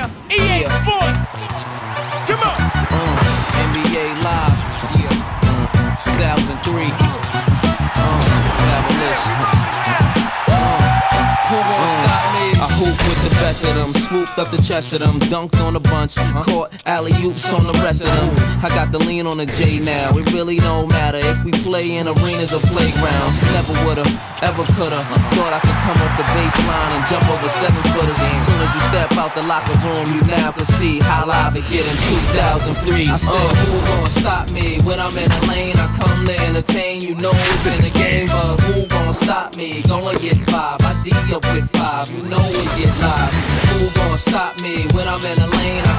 Yeah, EA yeah. Sports. Come on. Uh, NBA Live. Yeah. Uh, 2003. Uh, Fabolous. Best of them, swooped up the chest of them, dunked on a bunch, caught alley oops on the rest of them. I got the lean on the J now. It really don't matter if we play in arenas or playgrounds. Never woulda, ever coulda. Thought I could come off the baseline and jump over seven footers. As Soon as you step out the locker room, you now can see how live it get in 2003. I said, who gon' stop me when I'm in the lane? I come to entertain. You know it's in the game, but who gon' stop me? Gonna get five. I deal with five. You know it. get me when I'm in the lane?